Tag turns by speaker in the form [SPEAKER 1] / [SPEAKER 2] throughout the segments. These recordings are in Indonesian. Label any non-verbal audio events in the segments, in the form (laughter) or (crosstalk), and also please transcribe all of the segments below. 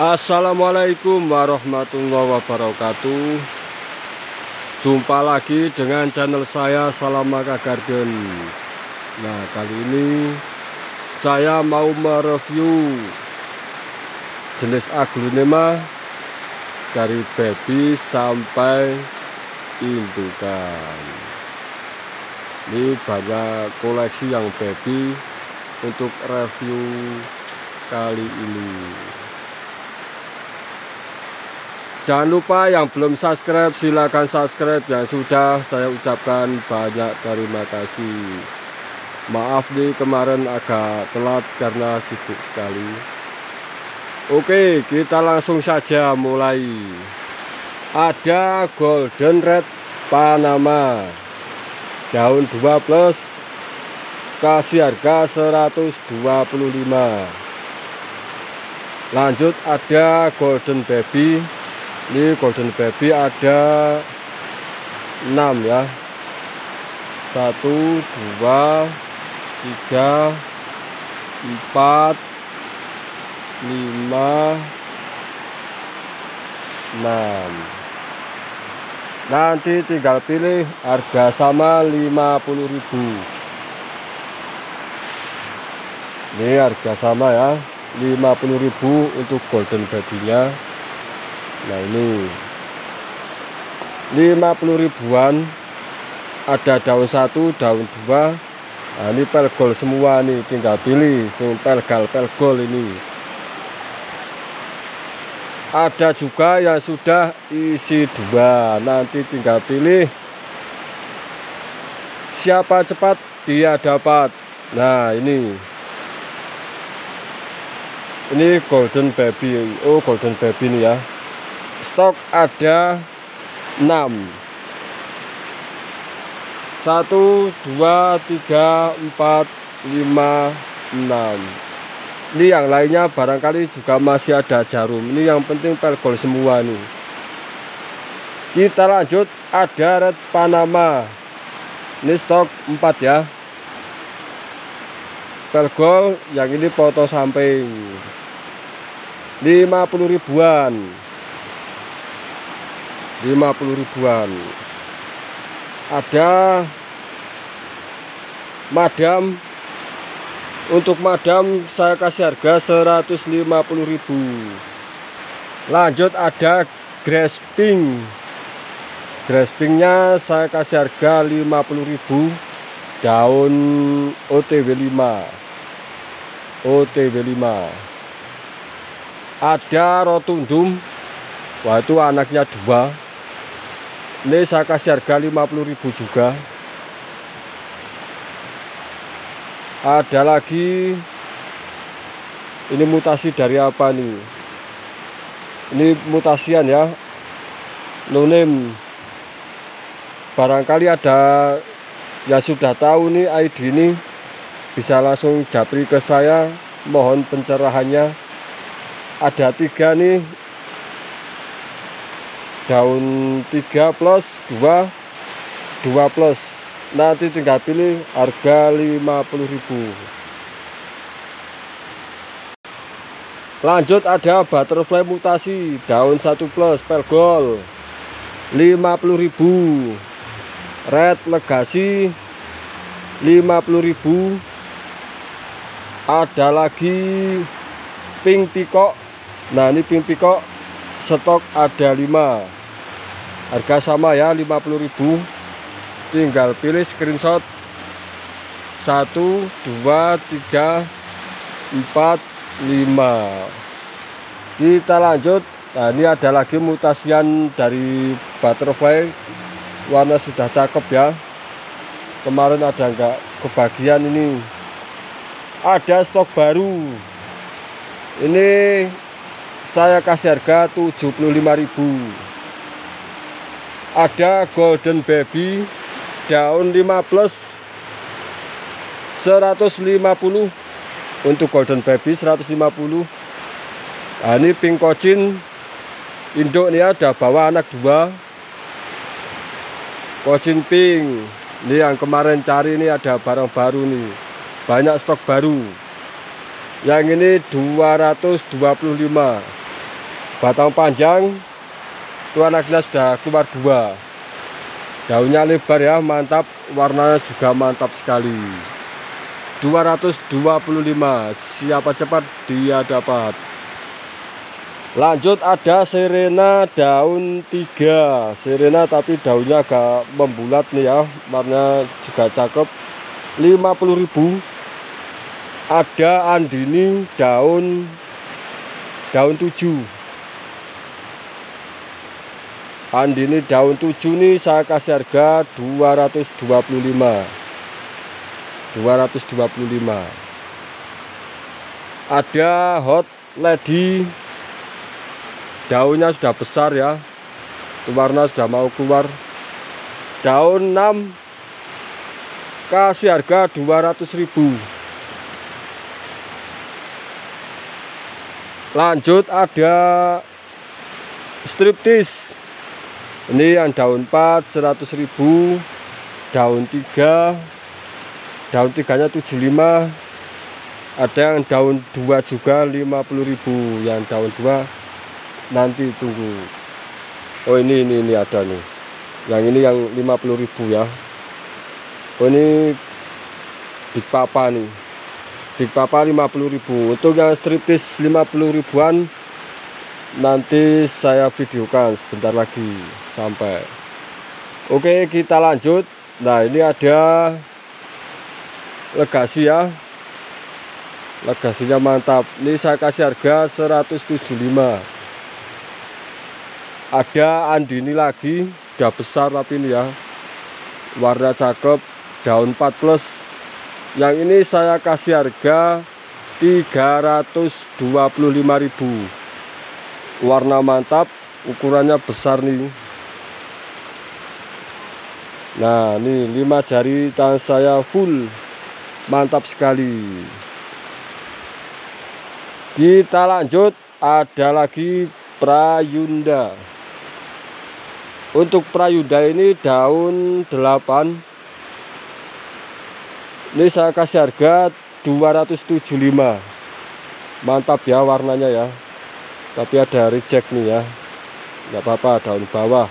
[SPEAKER 1] Assalamualaikum warahmatullahi wabarakatuh. Jumpa lagi dengan channel saya Salamaka Garden. Nah kali ini Saya mau mereview Jenis aglonema Dari baby sampai indukan. Ini banyak koleksi yang baby Untuk review kali ini Jangan lupa yang belum subscribe silahkan subscribe. Yang sudah saya ucapkan banyak terima kasih. Maaf nih kemarin agak telat karena sibuk sekali. Oke kita langsung saja mulai. Ada Golden Red Panama. Daun 2 plus Kasih harga 125 Lanjut ada Golden Baby ini golden baby ada 6 ya. 1 2 3 4 5 6 nanti tinggal pilih harga sama 50000 ini harga sama ya 50000 untuk golden baby nya nah ini. 50 ribuan. Ada daun satu daun dua. Nah ini pelgol semua nih tinggal pilih sing pelgal pelgol ini. Ada juga yang sudah isi dua nanti tinggal pilih siapa cepat dia dapat. Nah ini. Ini golden baby. Oh golden baby ini ya stok ada 6 1 2 3 4 5 6 ini yang lainnya barangkali juga masih ada jarum. Ini yang penting pelgol semua nih kita lanjut ada red panama. Ini stok 4 ya. Pelgol yang ini foto samping. 50 ribuan 50 ribuan. Ada madam. Untuk madam saya kasih harga 150.000 lanjut ada grasping. Graspingnya saya kasih harga 50.000 daun OTW 5 OTW 5 ada rotundum. Wah itu anaknya dua ini saya kasih harga 50.000 juga. Ada lagi. Ini mutasi dari apa nih ini mutasian ya. No name. Barangkali ada ya sudah tahu nih ID ini bisa langsung japri ke saya. Mohon pencerahannya. Ada tiga nih daun 3 plus 2 2 plus. Nanti tinggal pilih harga 50.000 lanjut ada butterfly mutasi daun 1 plus pelgol 50.000 red legasi 50.000 ada lagi pink pikok nah ini pink pikok stok ada 5 harga sama ya 50.000 tinggal pilih screenshot. 1 2 3 4 5 kita lanjut. Nah ini ada lagi mutasian dari butterfly. Warna sudah cakep ya. Kemarin ada enggak kebagian ini? Ada stok baru. Ini saya kasih harga 75.000 ada golden baby daun 5 plus 150 untuk golden baby 150 nah ini pink kocin. Induk ini ada bawa anak dua. Kocin pink. Ini yang kemarin cari ini ada barang baru nih. Banyak stok baru. Yang ini 225 batang panjang itu anaknya sudah keluar dua. Daunnya lebar ya mantap warnanya juga mantap sekali. 225 siapa cepat dia dapat. Lanjut ada serena daun tiga. Serena tapi daunnya agak membulat nih ya warnanya juga cakep. 50.000 ada andini daun daun 7 andini daun 7 nih saya kasih harga 225 225 ada hot lady. Daunnya sudah besar ya. Warna sudah mau keluar. Daun 6 kasih harga 200.000 lanjut ada striptis ini yang daun 4 100.000 daun 3 daun 3 nya 75 ada yang daun 2 juga 50.000 yang daun 2 nanti tunggu. Oh ini ini ini ada nih. Yang ini yang 50.000 ya. Oh ini Big Papa nih. Big Papa 50.000 untuk yang striptis 50 ribuan nanti saya videokan sebentar lagi sampai. Oke kita lanjut. Nah ini ada legasi ya. Legasinya mantap. Ini saya kasih harga 175 ada andini lagi udah besar tapi ini ya. Warna cakep daun 4 plus. Yang ini saya kasih harga 325.000 warna mantap ukurannya besar nih. Nah ini lima jari tangan saya full. Mantap sekali. Kita lanjut ada lagi prayunda. Untuk prayunda ini daun 8 ini saya kasih harga 275 mantap ya warnanya ya tapi ada reject nih ya. Nggak apa-apa daun bawah.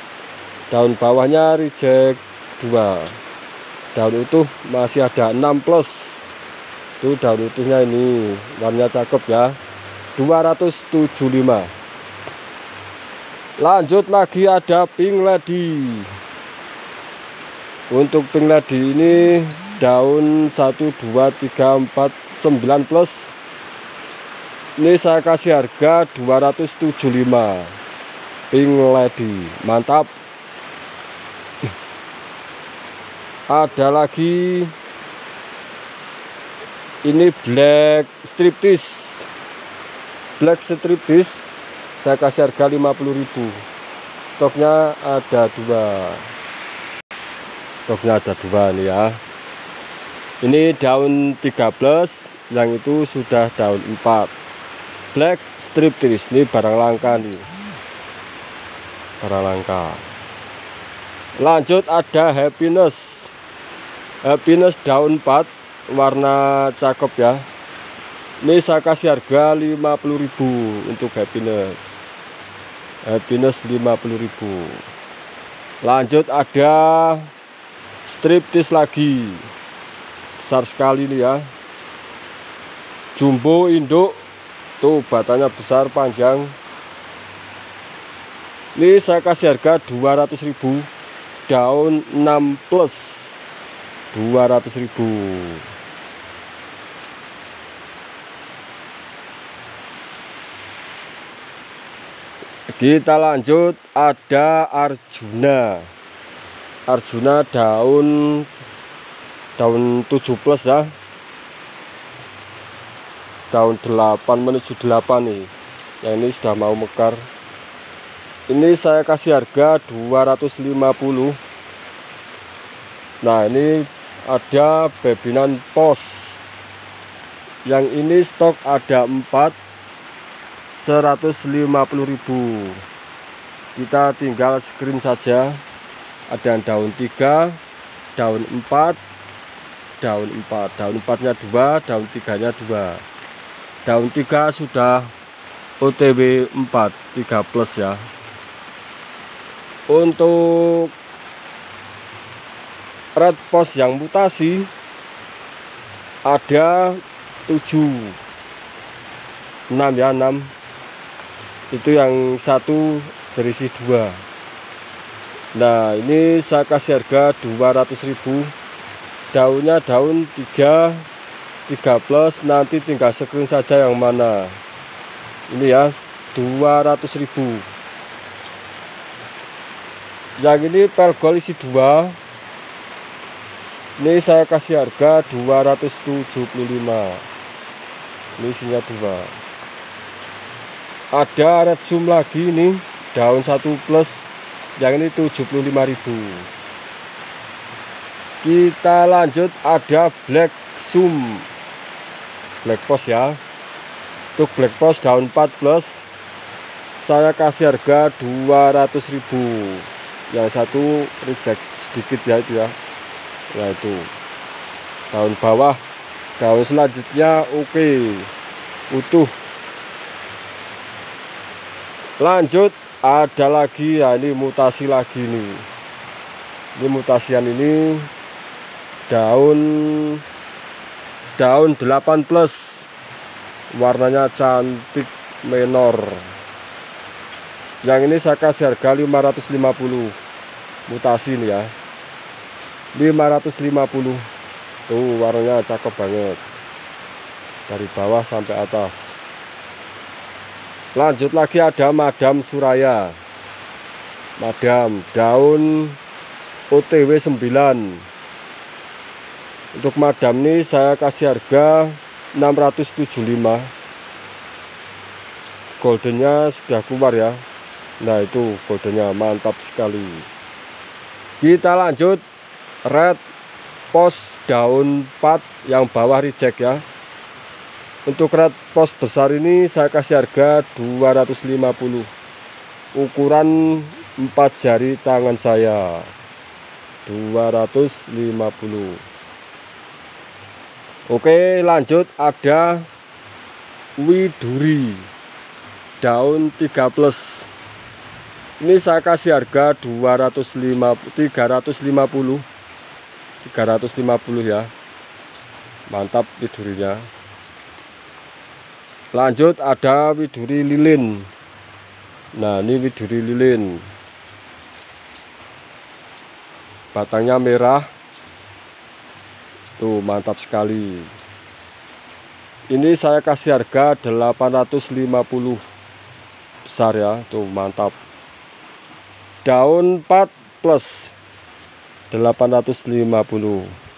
[SPEAKER 1] Daun bawahnya reject 2 daun utuh masih ada 6 plus. Itu daun utuhnya ini warnanya cakep ya. 275 lanjut lagi ada pink lady. Untuk pink lady ini daun 1 2 3 4 9 plus ini saya kasih harga 275 pink lady mantap. Ada lagi. Ini black striptis black striptis saya kasih harga 50.000 stoknya ada dua. Stoknya ada dua nih ya. Ini daun 13 yang itu sudah daun 4 black strip tiris ini barang langka nih. Barang langka. Lanjut ada happiness. Happiness daun 4 warna cakep ya. Ini saya kasih harga 50.000 untuk happiness. Happiness 50.000 lanjut ada striptis lagi. Besar sekali ini ya. Jumbo induk tuh batanya besar panjang. Ini saya kasih harga 200.000 daun 6 plus 200.000 kita lanjut ada Arjuna. Arjuna daun daun 7 plus ya daun 8 menuju 8 nih. Yang ini sudah mau mekar. Ini saya kasih harga 250 nah ini ada bebinan pos. Yang ini stok ada 4 150.000 kita tinggal screen saja. Ada daun 3 daun 4 daun 4 daun 4 nya 2 daun 3 nya 2 daun 3 sudah OTW 4 3 plus ya. Untuk red post yang mutasi ada 7 6 ya 6 itu yang satu berisi dua. Nah ini saya kasih harga 200.000 daunnya daun 3 3 plus nanti tinggal screen saja yang mana. Ini ya 200.000 yang ini pergol isi dua. Ini saya kasih harga 275 ini isinya dua. Ada red zoom lagi ini daun satu plus. Yang ini 75.000 kita lanjut ada black zoom black post ya. Untuk black post daun 4 plus saya kasih harga 200.000 yang satu reject sedikit ya itu ya. Yaitu daun bawah. Daun selanjutnya oke. Okay. utuh. Lanjut ada lagi ya ini mutasi lagi nih. Ini mutasian ini daun daun 8 plus. Warnanya cantik menor. Yang ini saya kasih harga 550 mutasi nih ya. 550 tuh warnanya cakep banget. Dari bawah sampai atas. Lanjut lagi ada madam suraya. Madam daun OTW 9 untuk madam ini saya kasih harga 675 goldennya sudah keluar ya. Nah itu goldennya mantap sekali. Kita lanjut. Red post daun 4 yang bawah reject ya. Untuk red post besar ini saya kasih harga 250 ukuran 4 jari tangan saya. 250 Oke lanjut. Ada widuri. Daun 3 plus. Ini saya kasih harga 250 350 350 ya. Mantap widurinya. Lanjut ada widuri lilin. Nah ini widuri lilin. Batangnya merah tuh mantap sekali. Ini saya kasih harga 850 besar ya. Tuh mantap. Daun 4 plus 850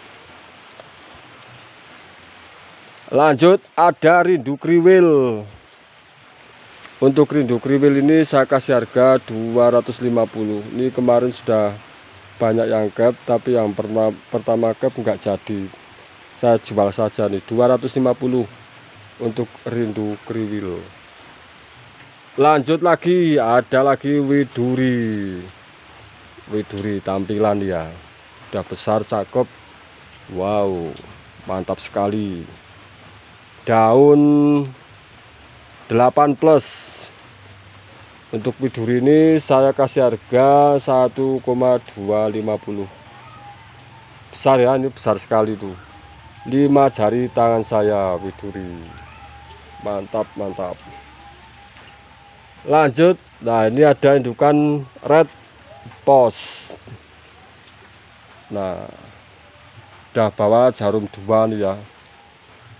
[SPEAKER 1] lanjut ada rindu kriwil. Untuk rindu kriwil ini saya kasih harga 250 ini kemarin sudah banyak yang gap tapi yang pernah pertama gap enggak jadi. Saya jual saja nih 250 untuk rindu kriwil. Lanjut lagi ada lagi widuri. Widuri tampilan ya. Udah besar cakep. Wow mantap sekali. Daun 8 plus untuk widuri ini saya kasih harga 1,250 besar ya ini besar sekali tuh 5 jari tangan saya widuri mantap mantap. Lanjut. Nah ini ada indukan red post. Nah udah bawa jarum dua nih ya.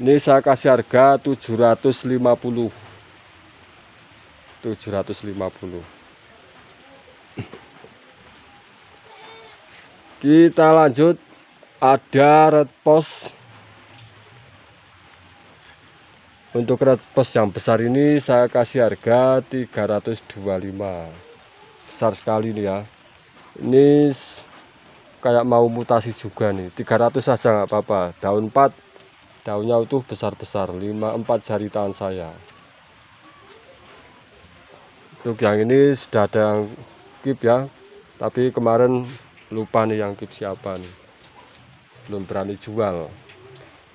[SPEAKER 1] Ini saya kasih harga 750 750 kita lanjut. Ada red post. Untuk red post yang besar ini saya kasih harga 325 besar sekali nih ya. Ini kayak mau mutasi juga nih. 300 saja nggak apa-apa. Daun 4 daunnya utuh besar-besar. 5 4 jari tangan saya untuk yang ini sudah ada yang keep ya. Tapi kemarin lupa nih yang keep siapa nih. Belum berani jual.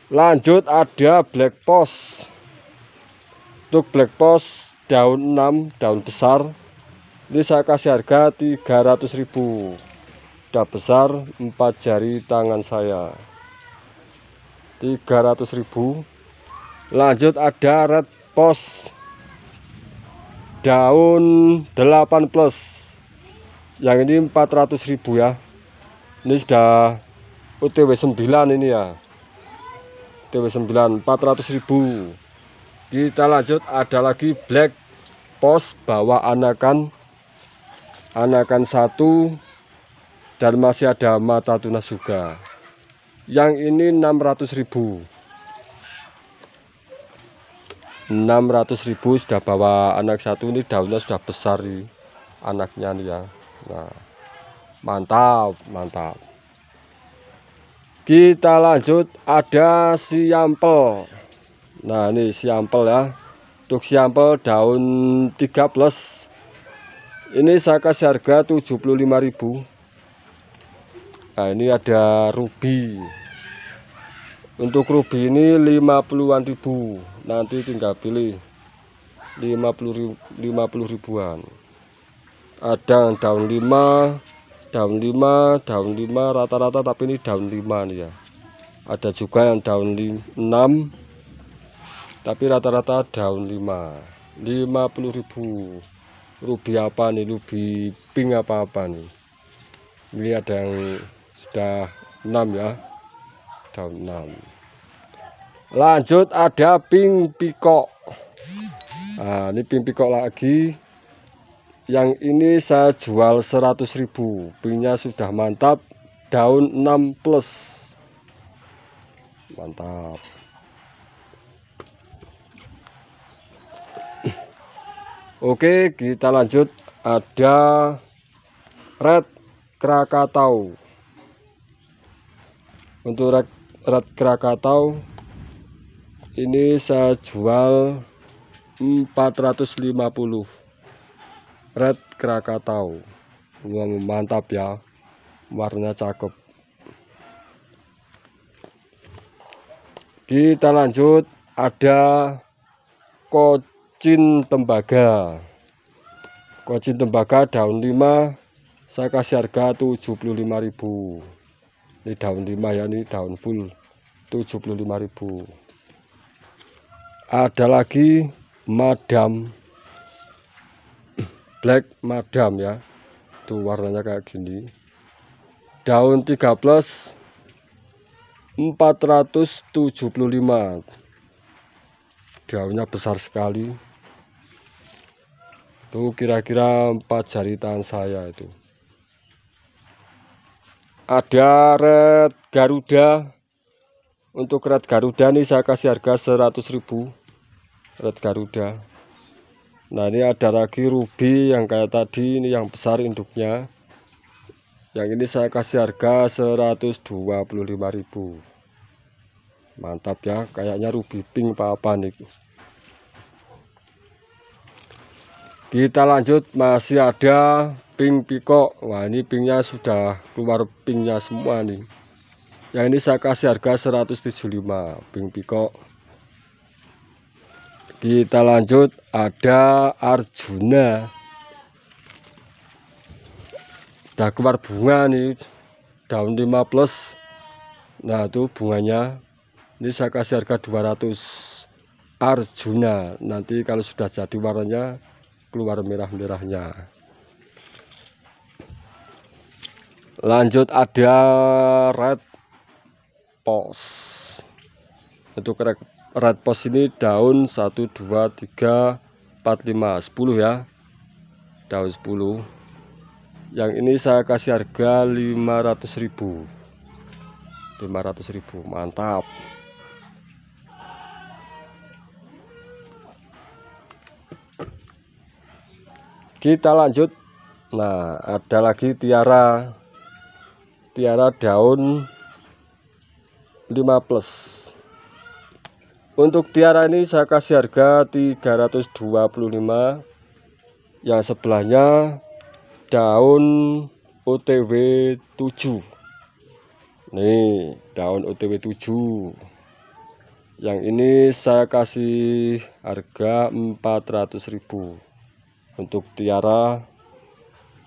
[SPEAKER 1] Lanjut ada black post. Untuk black post daun 6 daun besar. Ini saya kasih harga 300.000 udah besar 4 jari tangan saya. 300.000 lanjut ada red post daun 8 plus. Yang ini 400.000 ya. Ini sudah UTW 9 ini ya. UTW 9 400.000 kita lanjut ada lagi black post bawa anakan. Anakan satu dan masih ada mata tunas juga yang ini 600.000 600.000 sudah bawa anak satu ini daunnya sudah besar nih anaknya nih ya. Nah mantap mantap. Kita lanjut ada siampel nah ini sampel ya. Untuk sampel daun 3 plus ini saya kasih harga 75.000 nah ini ada ruby untuk ruby ini 50-an ribu nanti tinggal pilih 50 50 ribuan. Ada daun 5 daun 5 daun 5 rata-rata tapi ini daun 5 nih ya. Ada juga yang daun 6 tapi rata-rata daun 5 50.000 ruby apa nih? Ruby pink apa-apa nih? Ini ada yang sudah 6 ya. Daun 6 lanjut ada pink pikok. Nah ini pink pikok lagi. Yang ini saya jual 100.000 pinknya sudah mantap daun 6 plus. Mantap. Oke kita lanjut. Ada red krakatau. Untuk red, red krakatau ini saya jual 450 red krakatau. Mantap ya. Warnanya cakep. Kita lanjut. Ada kocin tembaga. Kocin tembaga daun 5 saya kasih harga 75.000 ini daun 5 ya ini daun full 75.000 ada lagi madam black madam ya. Tuh warnanya kayak gini. Daun 13 475 daunnya besar sekali. Tuh kira-kira empat jari tangan saya itu. Ada red garuda untuk red garuda nih saya kasih harga 100.000 red garuda. Nah ini ada lagi ruby yang kayak tadi ini yang besar induknya. Yang ini saya kasih harga 125.000 mantap ya kayaknya ruby pink apa-apa nih. Kita lanjut masih ada pink pikok wah ini pinknya sudah keluar pinknya semua nih yang ini saya kasih harga 175 pink pikok. Kita lanjut ada Arjuna. Udah keluar bunga nih daun 5 plus. Nah itu bunganya. Ini saya kasih harga 200 Arjuna nanti kalau sudah jadi warnanya keluar merah-merahnya. Lanjut ada red pos untuk red, pos ini daun 1 2 3 4 5 10 ya. Daun 10 yang ini saya kasih harga 500.000 500.000 mantap. Kita lanjut. Nah ada lagi tiara. Tiara daun 5 plus. Untuk tiara ini saya kasih harga 325 yang sebelahnya daun OTW 7 nih daun OTW 7 yang ini saya kasih harga 400.000 untuk tiara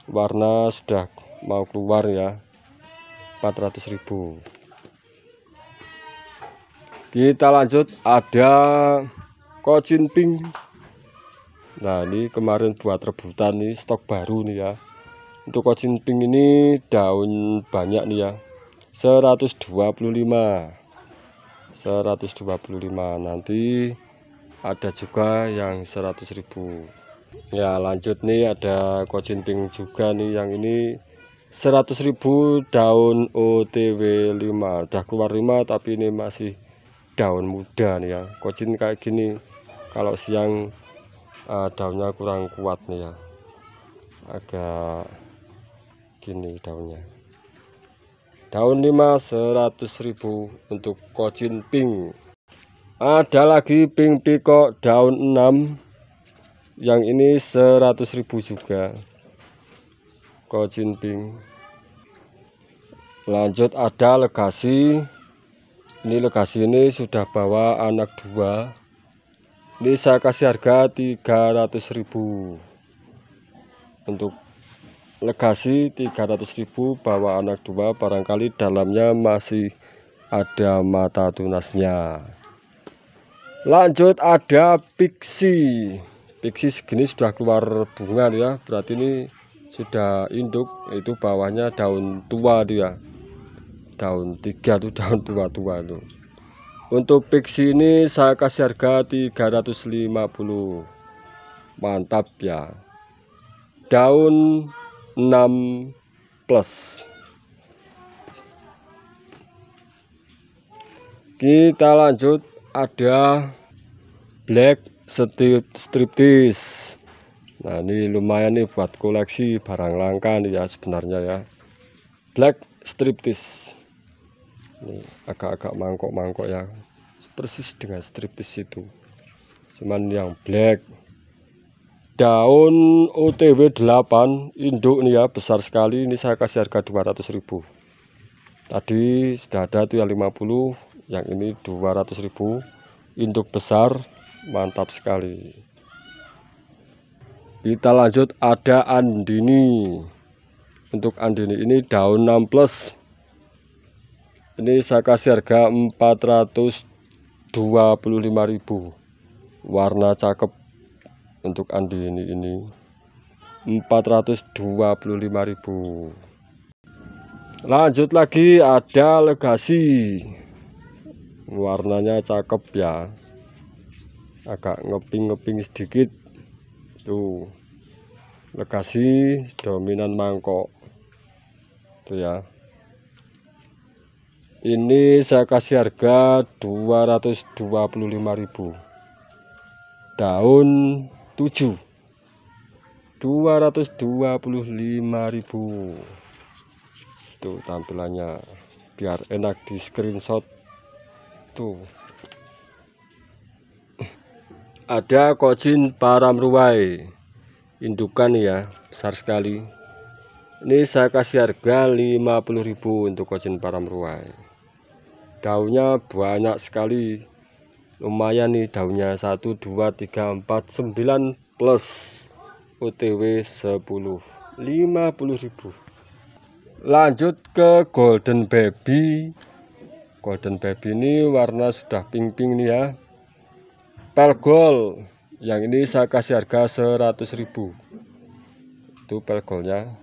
[SPEAKER 1] warna sudah mau keluar ya 400.000 kita lanjut ada kocin pink nah ini kemarin buat rebutan nih stok baru nih ya. Untuk kocin pink ini daun banyak nih ya. 125 125 nanti ada juga yang 100.000 ya lanjut nih ada kocimping juga nih. Yang ini 100.000 daun OTW 5 udah keluar 5 tapi ini masih daun muda nih ya. Kocin kayak gini kalau siang uh, daunnya kurang kuat nih ya. Agak gini daunnya. Daun 5 100.000 untuk kocin pink. Ada lagi pink piko daun 6 yang ini 100.000 juga. Kocin pink. Lanjut ada legasi ini legasi ini sudah bawa anak dua. Ini saya kasih harga 300.000 untuk legasi 300.000 bawa anak dua barangkali dalamnya masih ada mata tunasnya. Lanjut ada pixie pixie segini sudah keluar bunga ya. Berarti ini sudah induk itu bawahnya daun tua dia daun tiga tuh daun tua-tua tuh untuk pixie ini saya kasih harga 350 mantap ya. Daun 6 plus. Kita lanjut ada black strip striptis nah ini lumayan nih buat koleksi barang langka nih ya sebenarnya ya. Black striptis ini agak-agak mangkok-mangkok ya. Persis dengan striptis itu. Cuman yang black. Daun OTW 8 induk nih ya besar sekali. Ini saya kasih harga 200.000 tadi sudah ada tuh yang 50 yang ini 200.000 induk besar mantap sekali. Kita lanjut ada andini. Untuk andini ini daun 6 plus ini saya kasih harga 425.000 warna cakep untuk Andi ini ini. 425.000 lanjut lagi ada legasi. Warnanya cakep ya. Agak ngeping-ngeping sedikit. Tuh legasi dominan mangkok. Tuh ya ini saya kasih harga 225.000 daun 7 225.000 tuh tampilannya. Biar enak di screenshot. Tuh. Ada kocin paramruai indukan ya besar sekali. Ini saya kasih harga 50.000 untuk kocin paramruai daunnya banyak sekali. Lumayan nih daunnya. 1 2 3 4 9 plus. OTW 10 50.000 lanjut ke golden baby. Golden baby ini warna sudah pink-pink nih ya. Pelgol yang ini saya kasih harga 100.000 itu pelgolnya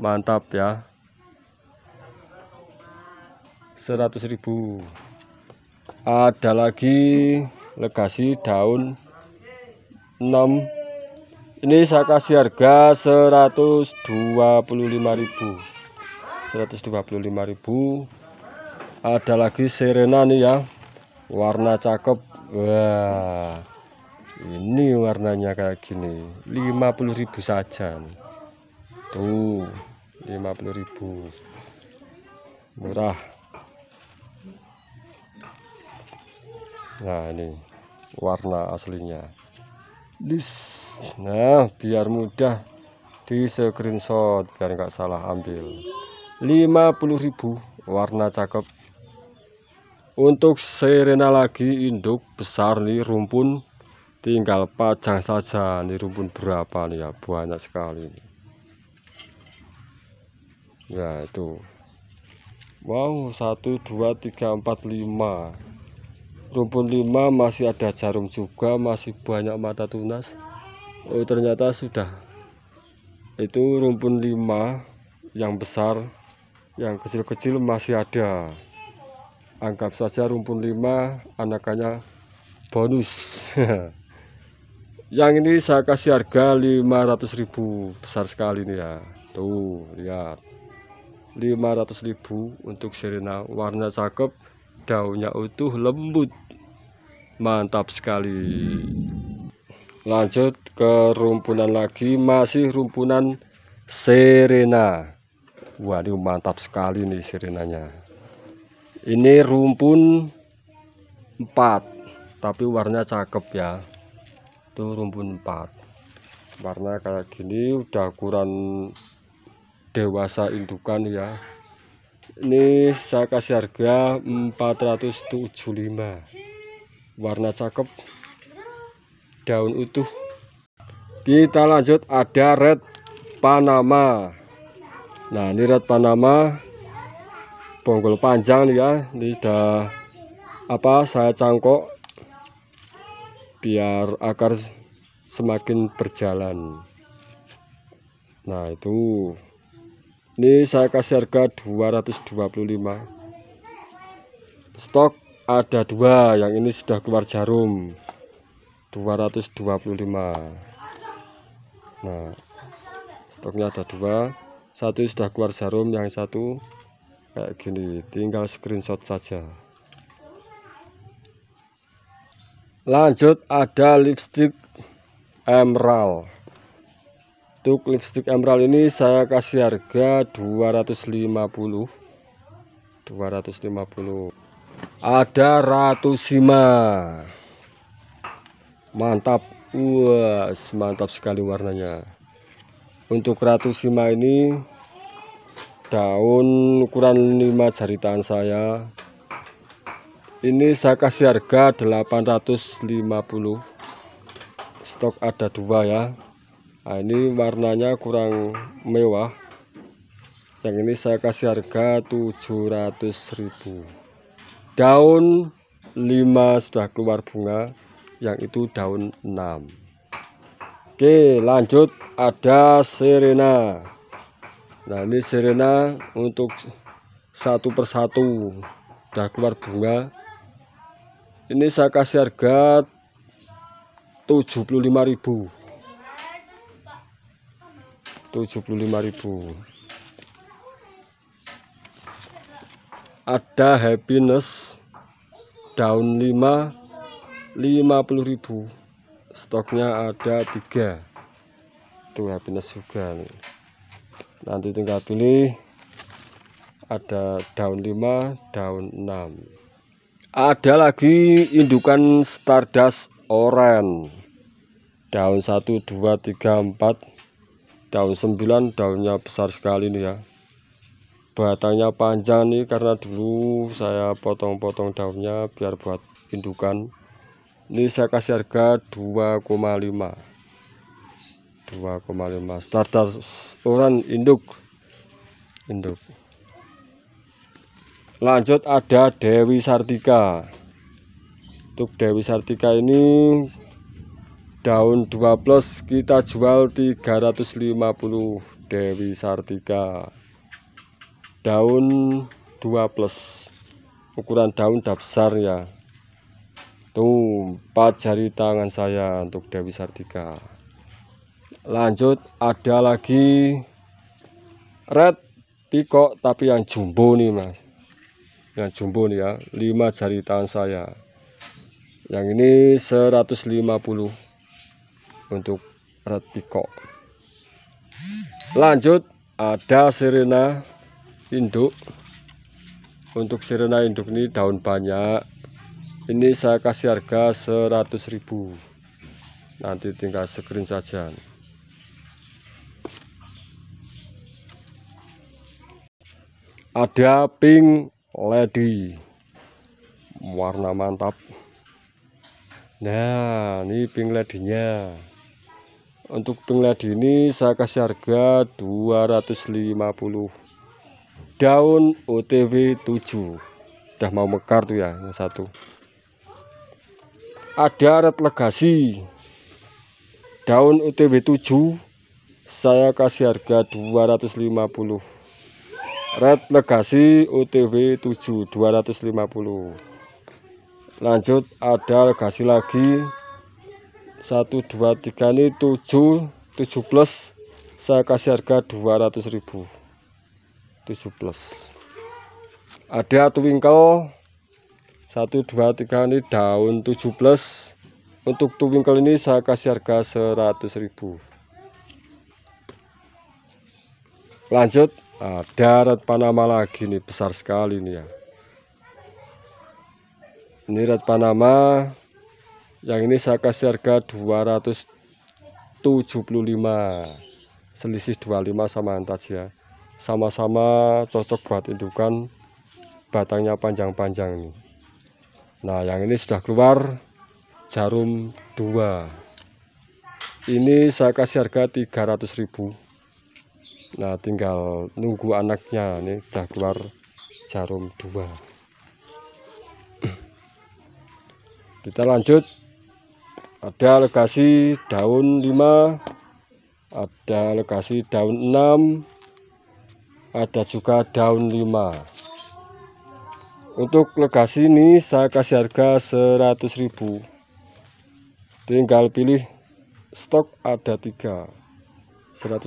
[SPEAKER 1] mantap ya 100.000 ada lagi legasi daun 6 ini saya kasih harga 125.000 125.000 ada lagi serena nih ya. Warna cakep. Wah ini warnanya kayak gini. 50.000 saja tuh 50.000 murah nah ini warna aslinya. Nah biar mudah di screenshot biar nggak salah ambil. 50.000 warna cakep. Untuk serena lagi induk besar nih rumpun. Tinggal pajang saja nih rumpun berapa nih ya? Banyak sekali. Ya itu. Wow 1 2 3 4 5 rumpun 5 masih ada jarum juga masih banyak mata tunas. Oh ternyata sudah. Itu rumpun 5 yang besar yang kecil-kecil masih ada. Anggap saja rumpun 5 anakannya bonus. (laughs) Yang ini saya kasih harga 500.000 besar sekali nih ya. Tuh lihat. 500.000 untuk serena. Warna cakep daunnya utuh lembut. Mantap sekali. Lanjut ke rumpunan lagi masih rumpunan serena. Ini mantap sekali nih serenanya. Ini rumpun 4 tapi warnanya cakep ya. Itu rumpun 4 warna kayak gini udah ukuran dewasa indukan ya ini saya kasih harga 475 warna cakep. Daun utuh. Kita lanjut ada red panama. Nah ini red panama. Bonggol panjang ya. Ini sudah apa saya cangkok. Biar akar semakin berjalan. Nah itu ini saya kasih harga 225 stok ada dua yang ini sudah keluar jarum. 225 nah stoknya ada dua. Satu sudah keluar jarum yang satu kayak gini. Tinggal screenshot saja. Lanjut ada lipstick emerald untuk lipstick emerald ini saya kasih harga 250 250 ada ratu sima mantap. Wah mantap sekali warnanya. Untuk ratu sima ini daun ukuran 5 jari tangan saya. Ini saya kasih harga 850 stok ada dua ya nah, ini warnanya kurang mewah. Yang ini saya kasih harga 700.000 daun 5 sudah keluar bunga yang itu daun 6 Oke lanjut. Ada serena nah ini serena untuk satu persatu. Udah keluar bunga. Ini saya kasih harga 75.000 75.000 ada happiness daun 5 50.000 stoknya ada tiga. Tuh happiness juga nih. Nanti tinggal pilih ada daun 5 daun 6 ada lagi indukan stardust orange. Daun 1 2 3 4 daun 9 daunnya besar sekali nih ya. Batangnya panjang nih karena dulu saya potong-potong daunnya biar buat indukan. Ini saya kasih harga 2,5 2,5 starter orang induk. Induk. Lanjut ada Dewi Sartika. Untuk Dewi Sartika ini daun 2 plus kita jual 350 Dewi Sartika. Daun 2 plus. Ukuran daun udah besar ya. Tuh 4 jari tangan saya untuk Dewi Sartika. Lanjut ada lagi red pikok tapi yang jumbo nih mas. Yang jumbo nih ya 5 jari tangan saya. Yang ini 150 untuk red pikok lanjut ada serena induk. Untuk serena induk ini daun banyak. Ini saya kasih harga 100.000 nanti tinggal screen saja. Ada pink lady. Warna mantap. Nah ini pink ladynya untuk pink lady ini saya kasih harga 250 daun OTW 7 udah mau mekar tuh ya yang satu. Ada red legasi. Daun OTW 7 saya kasih harga 250 red legasi OTW 7 250 lanjut ada legasi lagi 1 2 3 ini 7 7 plus. Saya kasih harga 200.000 7 plus. Ada twinkle 1 2 3 ini daun 7 plus. Untuk twinkle ini saya kasih harga 100.000 lanjut. Ada red panama lagi nih besar sekali nih ya. Ini red panama yang ini saya kasih harga 275 selisih 25 sama antas ya. Sama-sama cocok buat indukan batangnya panjang-panjang nih nah yang ini sudah keluar jarum 2 ini saya kasih harga 300.000 nah tinggal nunggu anaknya nih sudah keluar jarum 2 (clears throat) kita lanjut ada legasi daun 5 ada legasi daun 6 ada juga daun 5 untuk legasi ini saya kasih harga 100.000 tinggal pilih stok ada tiga 100